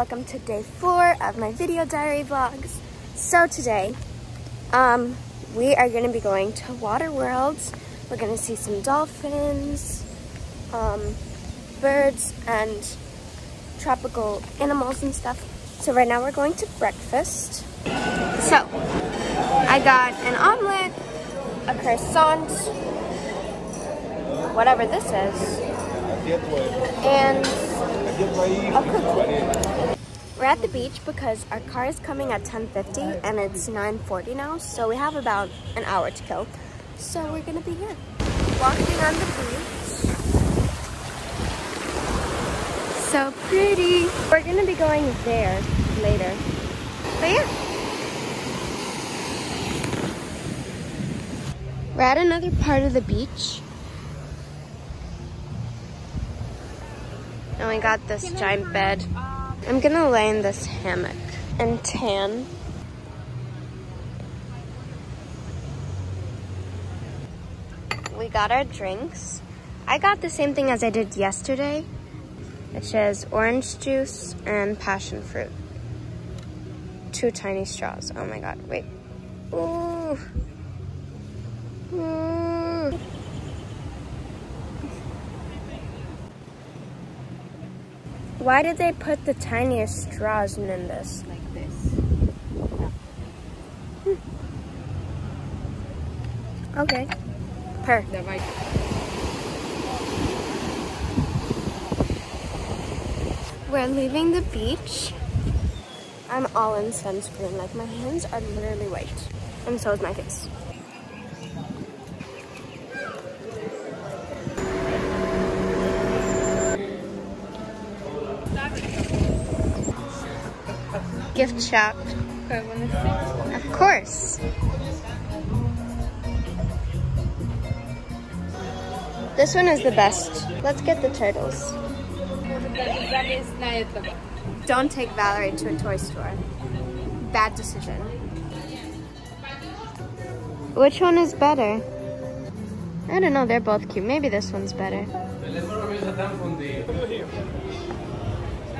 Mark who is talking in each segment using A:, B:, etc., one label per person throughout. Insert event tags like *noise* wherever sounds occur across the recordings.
A: welcome to day four of my video diary vlogs. So today, um, we are gonna be going to Water World. We're gonna see some dolphins, um, birds, and tropical animals and stuff. So right now we're going to breakfast. So, I got an omelet, a croissant, whatever this is, and. We're at the beach because our car is coming at 10.50 and it's 9.40 now, so we have about an hour to kill. So we're gonna be here. Walking on the beach. So pretty. We're gonna be going there later. But yeah. We're at another part of the beach. And we got this giant bed. I'm gonna lay in this hammock and tan. We got our drinks. I got the same thing as I did yesterday, which is orange juice and passion fruit. Two tiny straws. Oh my god, wait. Ooh. Ooh. Why did they put the tiniest straws in this?
B: like this. Hmm.
A: Okay. Per. We're leaving the beach. I'm all in sunscreen. Like my hands are literally white. And so is my face. Gift shop. Of course. This one is the best. Let's get the turtles. Don't take Valerie to a toy store. Bad decision. Which one is better? I don't know, they're both cute. Maybe this one's better.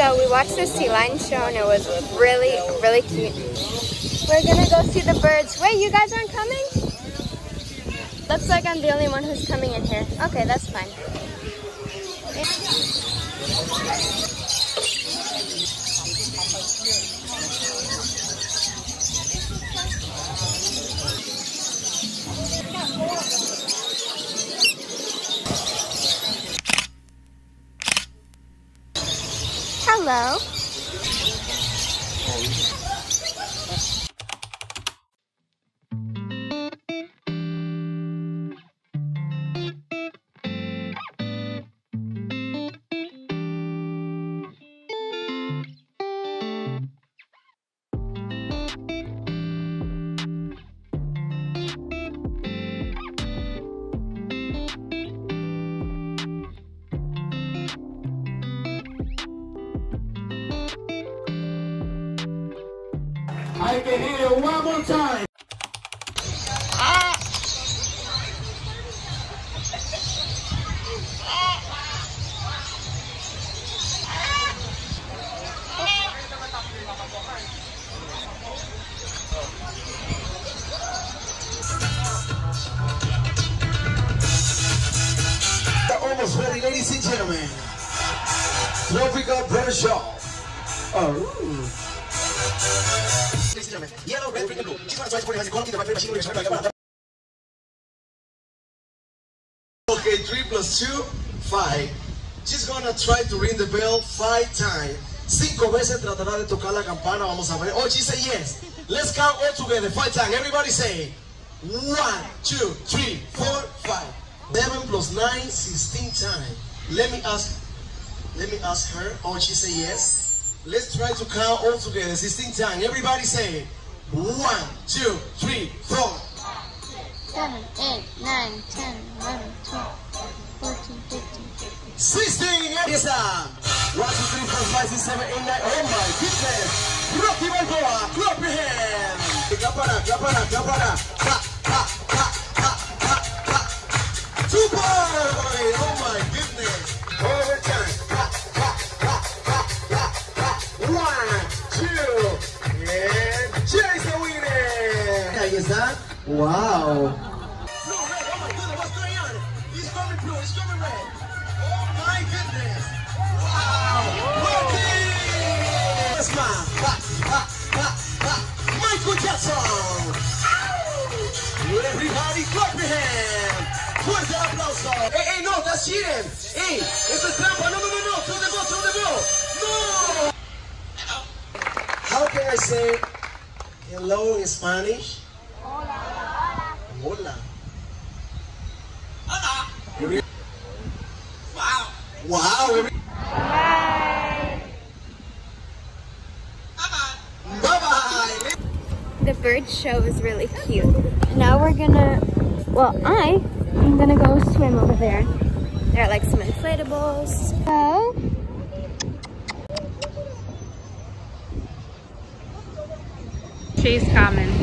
A: So we watched the sea lion show and it was really, really cute. We're gonna go see the birds. Wait, you guys aren't coming? Looks like I'm the only one who's coming in here. Okay, that's fine. Hello.
C: One more time. Ready, ladies and gentlemen. Show. Oh. Yellow, red, green, and blue. She's try to machine, gonna Okay, three plus two, five. She's gonna try to ring the bell five times. Cinco veces tratará de tocar la campana, vamos a ver. Oh, she said yes. Let's count all together. Five times. Everybody say one, two, three, four, five. Seven plus nine, sixteen times. Let me ask. Let me ask her. Oh, she say yes. Let's try to count all together. Sixteen times. Everybody say one, two, three, four.
A: 7, 8, 9, 10, 11, 12, 14, 15.
C: 16. Yes, sir. 1, 2, 3, 4, 5, 6, 7, 8, 9. Oh my goodness. Rocky Balboa, clap your hands. Clap it up, clap it up, clap it up. Wow. Red. Oh my goodness, what's going on? He's coming he's coming red. Oh my goodness. Wow. Ha, ha, ha, ha. Michael Jackson. Everybody clap your hands. Aplauso. Hey, hey, no, that's. Hey, eso es trampa. No, no, no, no. No. How can I say hello in Spanish? Wow. Wow. every- Bye-bye.
A: The bird show is really cute. Now we're gonna, well, I am gonna go swim over there. There are like some inflatables. So,
B: She's coming.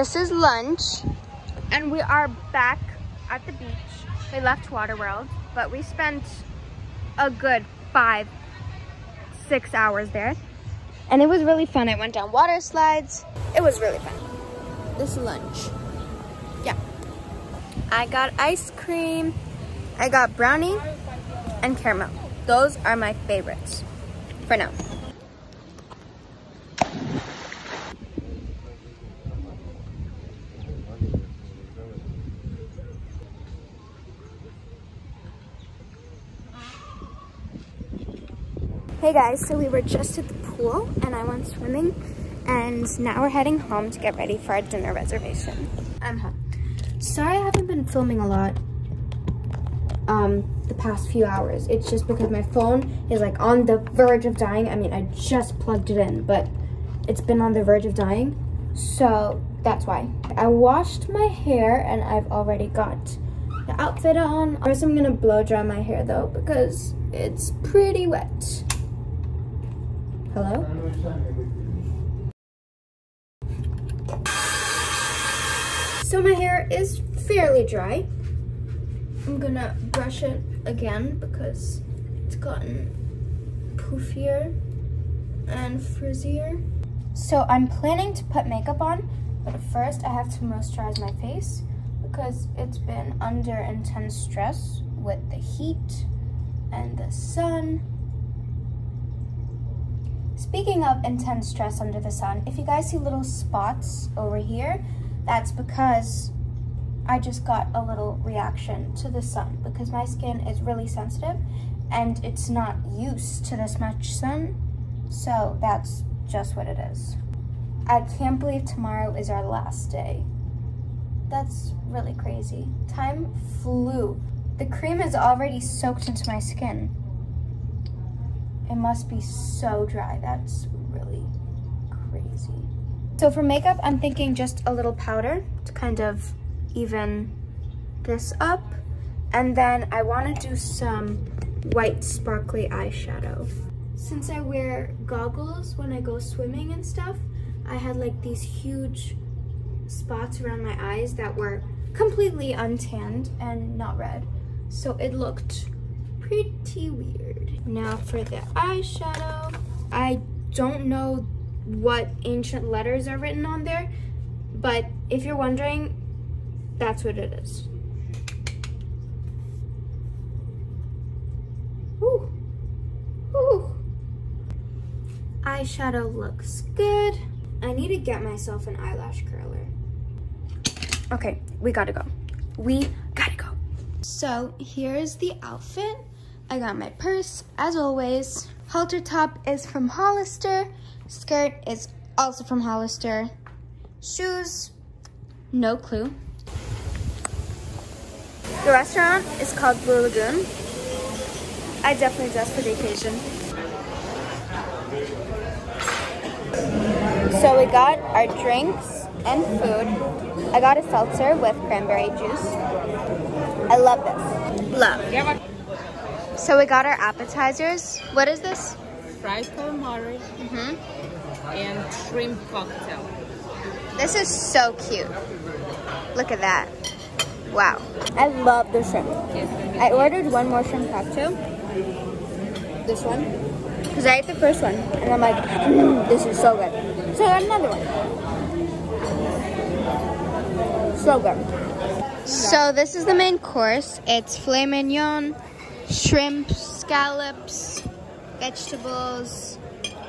A: This is lunch, and we are back at the beach. We left Waterworld, but we spent a good five, six hours there. And it was really fun. I went down water slides. It was really fun. This lunch. Yeah. I got ice cream. I got brownie and caramel. Those are my favorites for now. Hey guys, so we were just at the pool and I went swimming and now we're heading home to get ready for our dinner reservation. I'm home. Sorry I haven't been filming a lot um, the past few hours. It's just because my phone is like on the verge of dying. I mean, I just plugged it in, but it's been on the verge of dying. So that's why. I washed my hair and I've already got the outfit on. First I'm gonna blow dry my hair though because it's pretty wet. Hello? So my hair is fairly dry. I'm gonna brush it again because it's gotten poofier and frizzier. So I'm planning to put makeup on, but first I have to moisturize my face because it's been under intense stress with the heat and the sun. Speaking of intense stress under the sun, if you guys see little spots over here, that's because I just got a little reaction to the sun because my skin is really sensitive and it's not used to this much sun. So that's just what it is. I can't believe tomorrow is our last day. That's really crazy. Time flew. The cream is already soaked into my skin. It must be so dry. That's really crazy. So for makeup, I'm thinking just a little powder to kind of even this up. And then I want to do some white sparkly eyeshadow. Since I wear goggles when I go swimming and stuff, I had like these huge spots around my eyes that were completely untanned and not red. So it looked pretty weird. Now for the eyeshadow. I don't know what ancient letters are written on there, but if you're wondering, that's what it is. Ooh. Ooh. Eyeshadow looks good. I need to get myself an eyelash curler. Okay, we gotta go. We gotta go. So here's the outfit. I got my purse, as always. Halter top is from Hollister. Skirt is also from Hollister. Shoes, no clue. The restaurant is called Blue Lagoon. I definitely dressed for the occasion. So we got our drinks and food. I got a seltzer with cranberry juice. I love this. Love. So we got our appetizers. What is this?
B: Fried calamari
A: hmm
B: and shrimp cocktail.
A: This is so cute. Look at that. Wow. I love the shrimp. I ordered one more shrimp cocktail. This one. Because I ate the first one. And I'm like, "Mm, *clears throat* this is so good. So I got another one. So good. So this is the main course. It's filet mignon, shrimp, scallops, vegetables,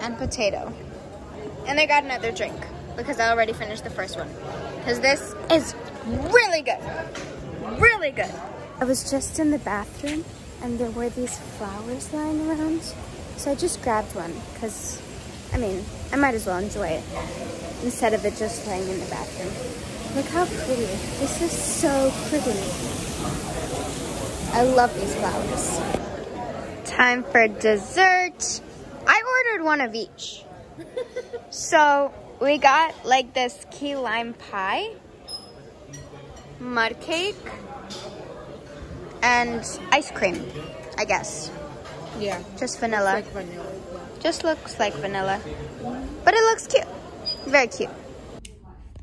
A: and potato. And I got another drink because I already finished the first one. Because this is really good. Really good. I was just in the bathroom and there were these flowers lying around. So I just grabbed one because, I mean, I might as well enjoy it instead of it just laying in the bathroom. Look how pretty. This is so pretty. I love these flowers. Time for dessert. I ordered one of each. *laughs* so we got like this key lime pie, mud cake, and ice cream, I guess.
B: Yeah.
A: Just vanilla.
B: Like vanilla.
A: Just looks like vanilla. But it looks cute. Very cute.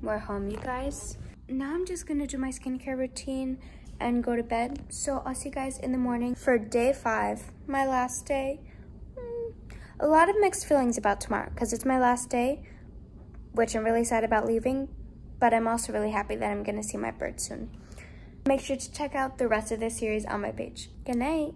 A: We're home, you guys. Now I'm just gonna do my skincare routine and go to bed. So I'll see you guys in the morning for day five, my last day. Mm, A lot of mixed feelings about tomorrow because it's my last day, which I'm really sad about leaving, but I'm also really happy that I'm gonna see my bird soon. Make sure to check out the rest of this series on my page. Good night.